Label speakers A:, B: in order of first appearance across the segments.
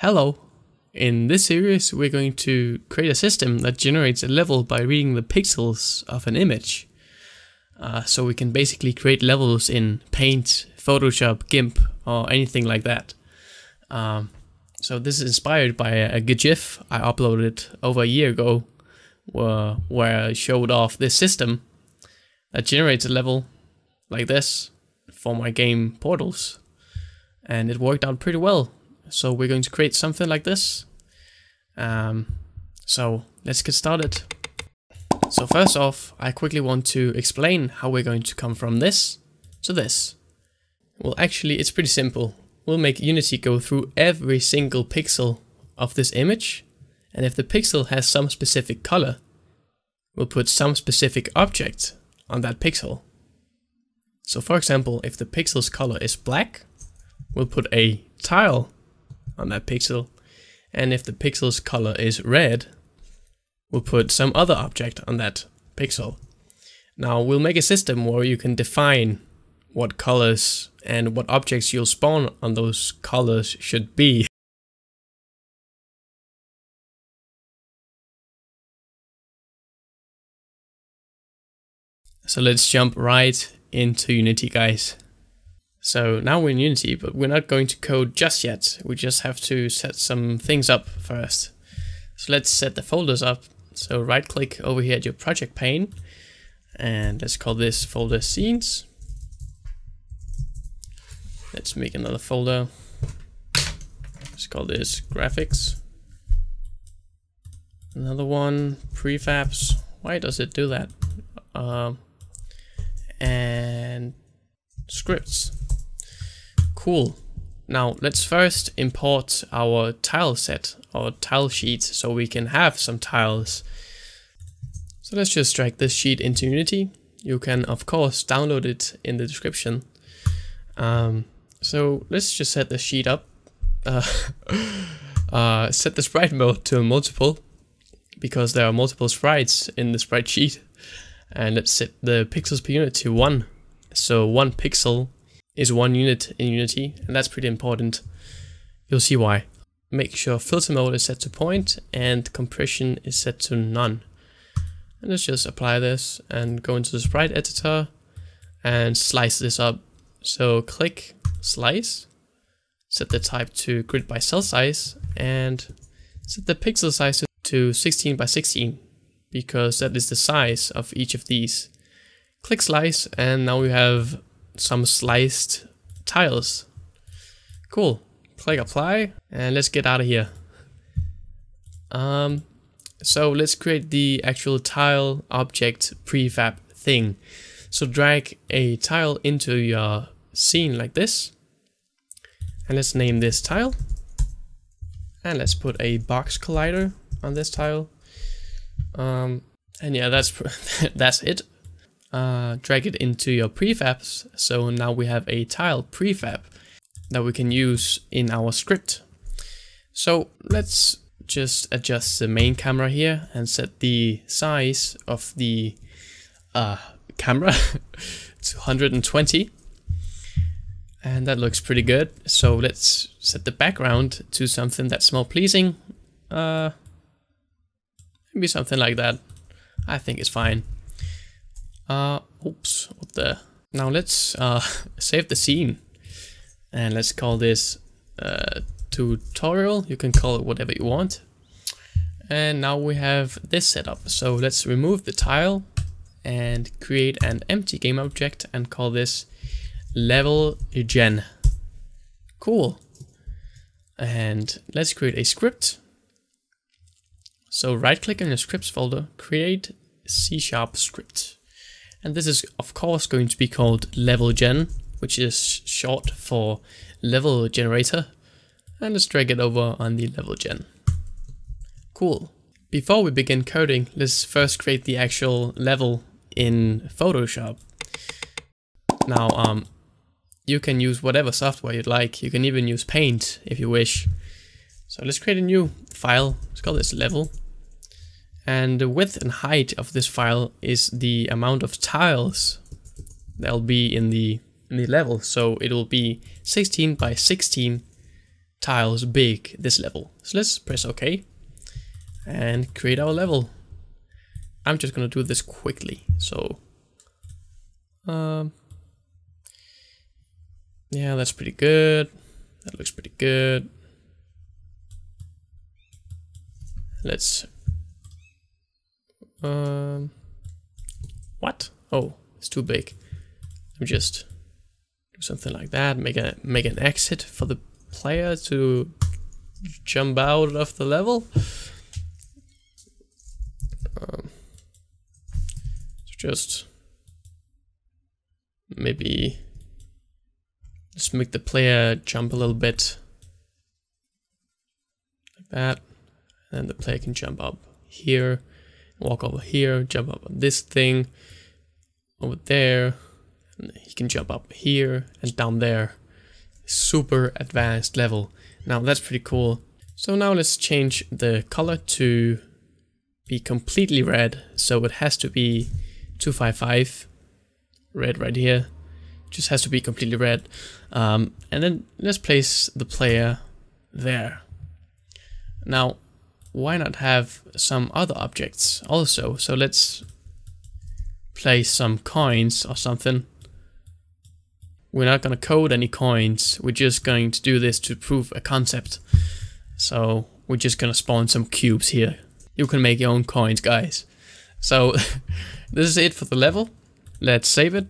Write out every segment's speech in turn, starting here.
A: Hello. In this series, we're going to create a system that generates a level by reading the pixels of an image. Uh, so we can basically create levels in Paint, Photoshop, GIMP, or anything like that. Um, so this is inspired by a, GIF I uploaded over a year ago, where, where I showed off this system that generates a level like this for my game Portals. And it worked out pretty well. So we're going to create something like this. Um, so let's get started. So first off, I quickly want to explain how we're going to come from this to this. Well, actually, it's pretty simple. We'll make Unity go through every single pixel of this image. And if the pixel has some specific color, we'll put some specific object on that pixel. So for example, if the pixel's color is black, we'll put a tile on that pixel. And if the pixel's color is red, we'll put some other object on that pixel. Now we'll make a system where you can define what colors and what objects you'll spawn on those colors should be. So let's jump right into Unity guys. So now we're in Unity, but we're not going to code just yet. We just have to set some things up first. So let's set the folders up. So right click over here at your project pane and let's call this folder scenes. Let's make another folder. Let's call this graphics. Another one, prefabs. Why does it do that? Um, and scripts. Cool. Now let's first import our tile set or tile sheet so we can have some tiles. So let's just drag this sheet into Unity. You can of course download it in the description. Um, so let's just set the sheet up. Uh, uh, set the sprite mode to multiple because there are multiple sprites in the sprite sheet. And let's set the pixels per unit to one. So one pixel is one unit in Unity, and that's pretty important. You'll see why. Make sure filter mode is set to point and compression is set to none. And let's just apply this and go into the sprite editor and slice this up. So click slice, set the type to grid by cell size and set the pixel size to 16 by 16 because that is the size of each of these. Click slice and now we have some sliced tiles. Cool. Click apply and let's get out of here. Um, so let's create the actual tile object prefab thing. So drag a tile into your scene like this. And let's name this tile. And let's put a box collider on this tile. Um, and yeah, that's that's it uh, drag it into your prefabs. So now we have a tile prefab that we can use in our script. So let's just adjust the main camera here and set the size of the uh, camera to 120 and that looks pretty good. So let's set the background to something that's more pleasing. Uh, maybe something like that. I think it's fine uh, oops, what the? Now let's uh, save the scene and let's call this uh, tutorial. You can call it whatever you want. And now we have this setup. So let's remove the tile and create an empty game object and call this level gen. Cool. And let's create a script. So right click on your scripts folder, create C sharp script. And this is of course going to be called level gen, which is short for level generator. And let's drag it over on the level gen. Cool. Before we begin coding, let's first create the actual level in Photoshop. Now, um, you can use whatever software you'd like. You can even use Paint if you wish. So let's create a new file. Let's call this level. And the width and height of this file is the amount of tiles that'll be in the in the level. So it will be 16 by 16 tiles big this level. So let's press OK and create our level. I'm just gonna do this quickly. So, um, yeah, that's pretty good. That looks pretty good. Let's, um, what? Oh, it's too big. Let me just do something like that. Make a make an exit for the player to jump out of the level. Um, just maybe just make the player jump a little bit like that and the player can jump up here walk over here jump up on this thing over there he can jump up here and down there. Super advanced level. Now that's pretty cool. So now let's change the color to be completely red. So it has to be 255 red right here. Just has to be completely red. Um, and then let's place the player there. Now why not have some other objects also so let's place some coins or something we're not going to code any coins we're just going to do this to prove a concept so we're just going to spawn some cubes here you can make your own coins guys so this is it for the level. Let's save it.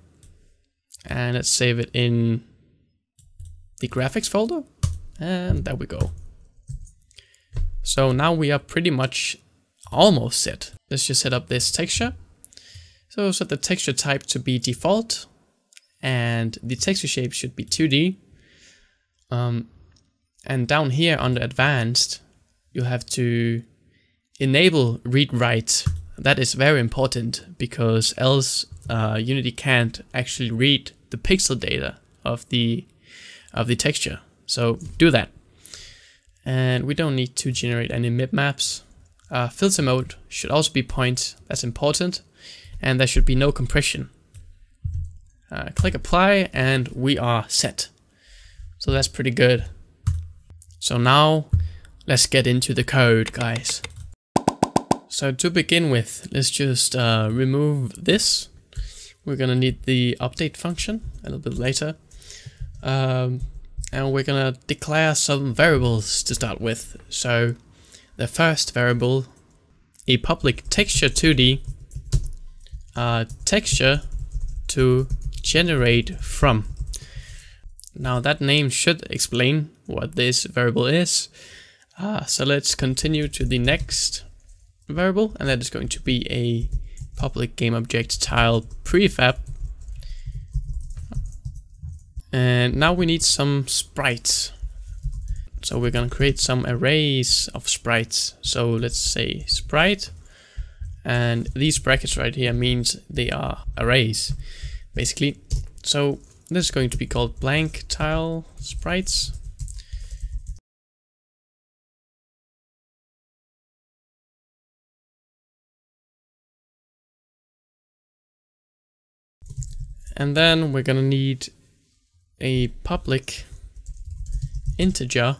A: And let's save it in the graphics folder. And there we go. So now we are pretty much almost set. Let's just set up this texture. So set the texture type to be default and the texture shape should be 2D. Um, and down here under advanced, you'll have to enable read write that is very important because else uh, Unity can't actually read the pixel data of the of the texture. So do that. And we don't need to generate any mip maps. Uh, filter mode should also be point, that's important. And there should be no compression. Uh, click apply and we are set. So that's pretty good. So now let's get into the code guys. So to begin with, let's just uh, remove this. We're gonna need the update function a little bit later. Um, and we're gonna declare some variables to start with. So the first variable, a public texture 2D, uh, texture to generate from. Now that name should explain what this variable is. Uh, so let's continue to the next variable, and that is going to be a public game object tile prefab. And now we need some sprites. So we're gonna create some arrays of sprites. So let's say sprite, and these brackets right here means they are arrays, basically. So this is going to be called blank tile sprites. And then we're gonna need a public integer,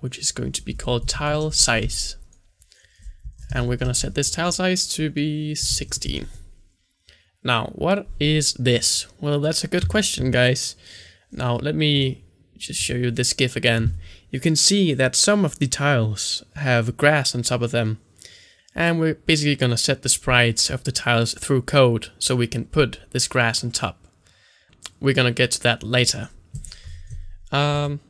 A: which is going to be called tile size. And we're gonna set this tile size to be 16. Now, what is this? Well, that's a good question, guys. Now, let me just show you this GIF again. You can see that some of the tiles have grass on top of them. And we're basically gonna set the sprites of the tiles through code so we can put this grass on top we're gonna get to that later. Um,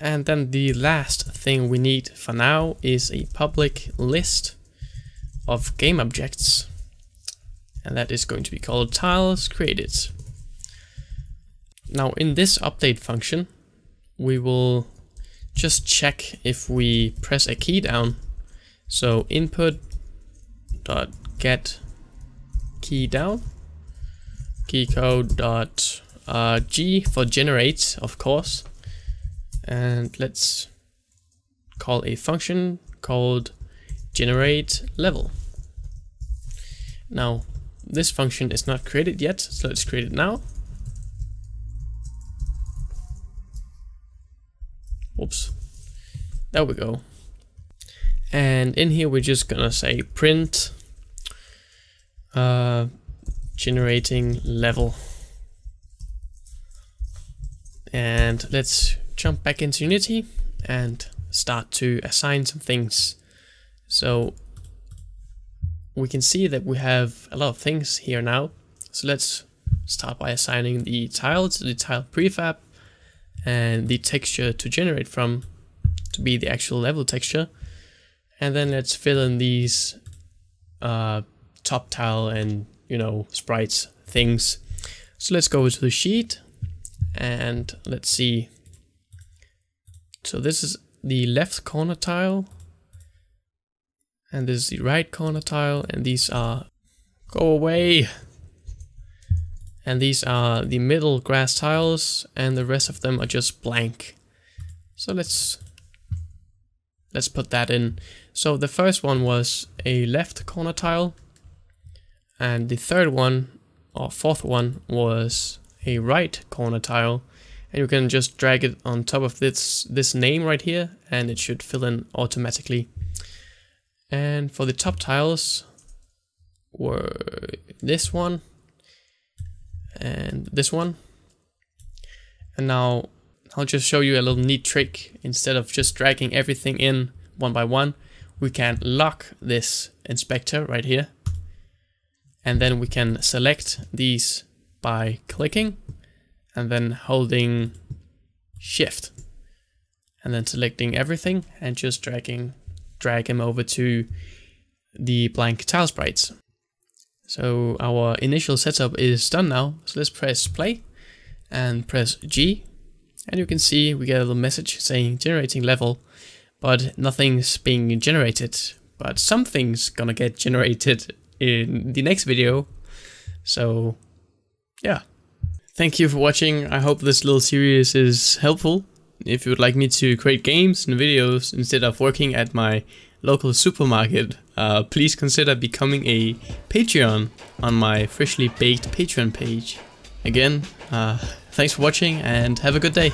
A: and then the last thing we need for now is a public list of game objects. And that is going to be called tiles created. Now in this update function, we will just check if we press a key down. So input dot get key down key code dot uh, g for generate, of course, and let's call a function called generate level. Now, this function is not created yet, so let's create it now. Oops, There we go. And in here we're just gonna say print uh, generating level. And let's jump back into Unity and start to assign some things. So we can see that we have a lot of things here now. So let's start by assigning the tile to the tile prefab and the texture to generate from to be the actual level texture. And then let's fill in these uh, top tile and, you know, sprites things. So let's go to the sheet and let's see. So this is the left corner tile. And this is the right corner tile. And these are go away. And these are the middle grass tiles. And the rest of them are just blank. So let's let's put that in. So the first one was a left corner tile. And the third one or fourth one was a right corner tile and you can just drag it on top of this this name right here and it should fill in automatically and for the top tiles were this one and this one. And now I'll just show you a little neat trick. Instead of just dragging everything in one by one, we can lock this inspector right here. And then we can select these by clicking and then holding shift and then selecting everything and just dragging drag him over to the blank tile sprites. So our initial setup is done now. So let's press play and press G. And you can see we get a little message saying generating level, but nothing's being generated. But something's gonna get generated in the next video. So yeah. Thank you for watching. I hope this little series is helpful. If you would like me to create games and videos instead of working at my local supermarket, uh, please consider becoming a Patreon on my freshly baked Patreon page. Again, uh, thanks for watching and have a good day.